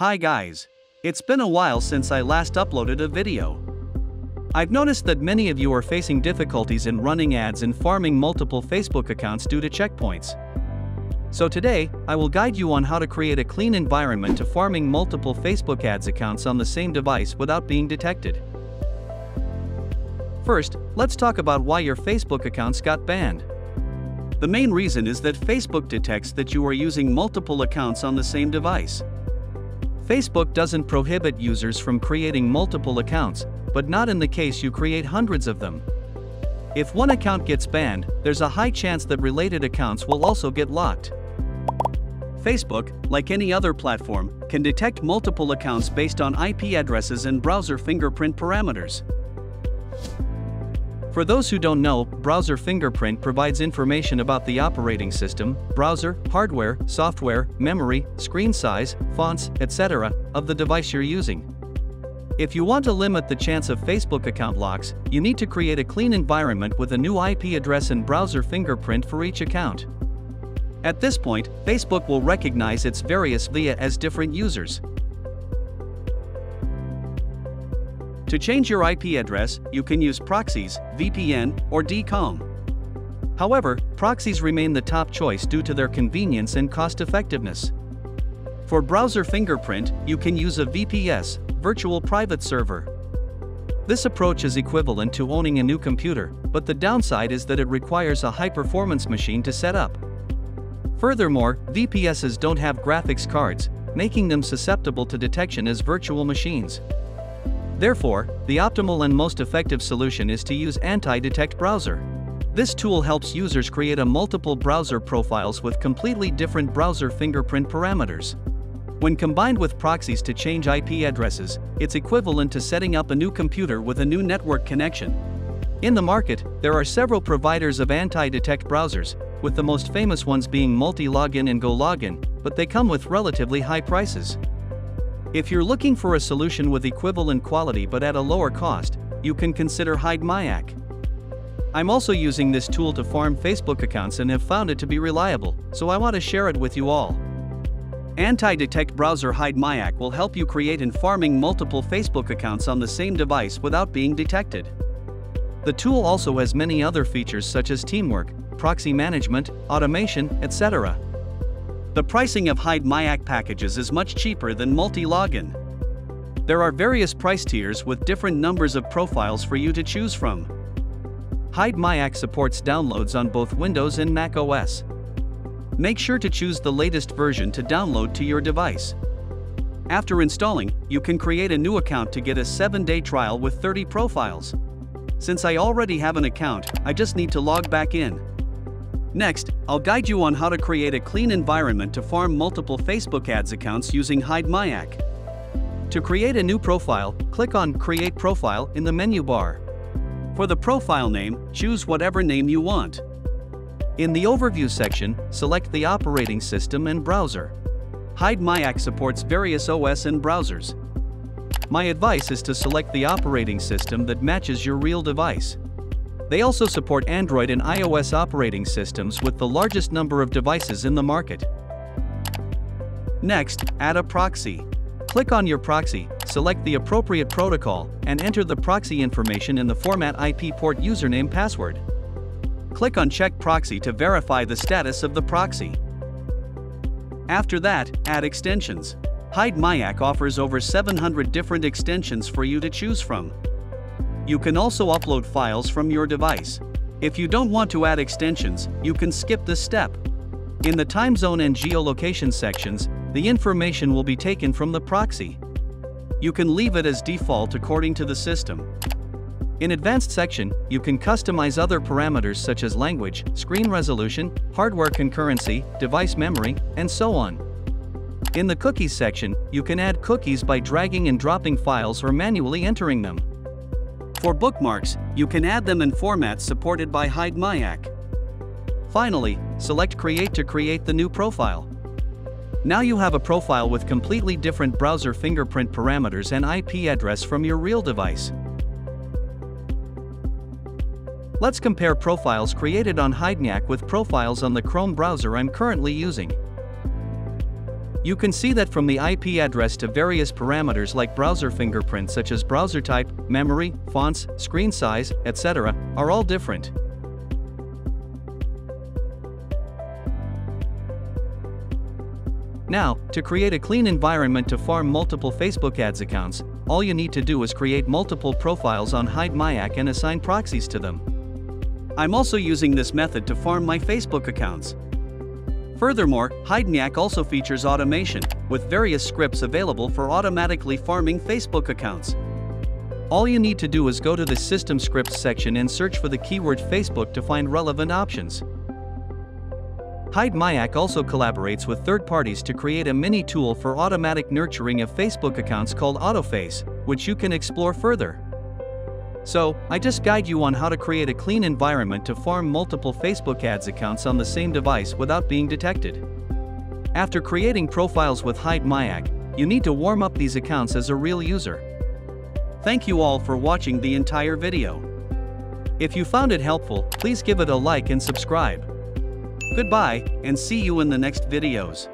Hi guys. It's been a while since I last uploaded a video. I've noticed that many of you are facing difficulties in running ads and farming multiple Facebook accounts due to checkpoints. So today, I will guide you on how to create a clean environment to farming multiple Facebook ads accounts on the same device without being detected. First, let's talk about why your Facebook accounts got banned. The main reason is that Facebook detects that you are using multiple accounts on the same device. Facebook doesn't prohibit users from creating multiple accounts, but not in the case you create hundreds of them. If one account gets banned, there's a high chance that related accounts will also get locked. Facebook, like any other platform, can detect multiple accounts based on IP addresses and browser fingerprint parameters. For those who don't know, Browser Fingerprint provides information about the operating system, browser, hardware, software, memory, screen size, fonts, etc. of the device you're using. If you want to limit the chance of Facebook account locks, you need to create a clean environment with a new IP address and browser fingerprint for each account. At this point, Facebook will recognize its various VIA as different users. To change your IP address, you can use proxies, VPN, or DCOM. However, proxies remain the top choice due to their convenience and cost effectiveness. For browser fingerprint, you can use a VPS, Virtual Private Server. This approach is equivalent to owning a new computer, but the downside is that it requires a high performance machine to set up. Furthermore, VPSs don't have graphics cards, making them susceptible to detection as virtual machines. Therefore, the optimal and most effective solution is to use Anti-Detect Browser. This tool helps users create a multiple browser profiles with completely different browser fingerprint parameters. When combined with proxies to change IP addresses, it's equivalent to setting up a new computer with a new network connection. In the market, there are several providers of anti-detect browsers, with the most famous ones being Multi-Login and go-login, but they come with relatively high prices. If you're looking for a solution with equivalent quality but at a lower cost, you can consider Hidemyacc. I'm also using this tool to farm Facebook accounts and have found it to be reliable, so I want to share it with you all. Anti-Detect Browser Hidemyacc will help you create and farming multiple Facebook accounts on the same device without being detected. The tool also has many other features such as teamwork, proxy management, automation, etc. The pricing of Hide Hidemyacc packages is much cheaper than multi-login. There are various price tiers with different numbers of profiles for you to choose from. Hide Hidemyacc supports downloads on both Windows and Mac OS. Make sure to choose the latest version to download to your device. After installing, you can create a new account to get a 7-day trial with 30 profiles. Since I already have an account, I just need to log back in. Next, I'll guide you on how to create a clean environment to farm multiple Facebook ads accounts using Hidemyacc. To create a new profile, click on Create Profile in the menu bar. For the profile name, choose whatever name you want. In the Overview section, select the operating system and browser. Hidemyacc supports various OS and browsers. My advice is to select the operating system that matches your real device. They also support Android and iOS operating systems with the largest number of devices in the market. Next, add a proxy. Click on your proxy, select the appropriate protocol, and enter the proxy information in the format IP port username password. Click on Check Proxy to verify the status of the proxy. After that, add extensions. Hidemyacc offers over 700 different extensions for you to choose from. You can also upload files from your device. If you don't want to add extensions, you can skip this step. In the time zone and geolocation sections, the information will be taken from the proxy. You can leave it as default according to the system. In advanced section, you can customize other parameters such as language, screen resolution, hardware concurrency, device memory, and so on. In the cookies section, you can add cookies by dragging and dropping files or manually entering them. For bookmarks, you can add them in formats supported by Hidemyacc. Finally, select Create to create the new profile. Now you have a profile with completely different browser fingerprint parameters and IP address from your real device. Let's compare profiles created on Hidemyacc with profiles on the Chrome browser I'm currently using. You can see that from the IP address to various parameters like browser fingerprints such as browser type, memory, fonts, screen size, etc., are all different. Now, to create a clean environment to farm multiple Facebook ads accounts, all you need to do is create multiple profiles on Hidemyacc and assign proxies to them. I'm also using this method to farm my Facebook accounts. Furthermore, Hidemyacc also features automation, with various scripts available for automatically farming Facebook accounts. All you need to do is go to the System Scripts section and search for the keyword Facebook to find relevant options. Hidemyacc also collaborates with third parties to create a mini tool for automatic nurturing of Facebook accounts called Autoface, which you can explore further. So, I just guide you on how to create a clean environment to farm multiple Facebook ads accounts on the same device without being detected. After creating profiles with Hide Hidemyacc, you need to warm up these accounts as a real user. Thank you all for watching the entire video. If you found it helpful, please give it a like and subscribe. Goodbye, and see you in the next videos.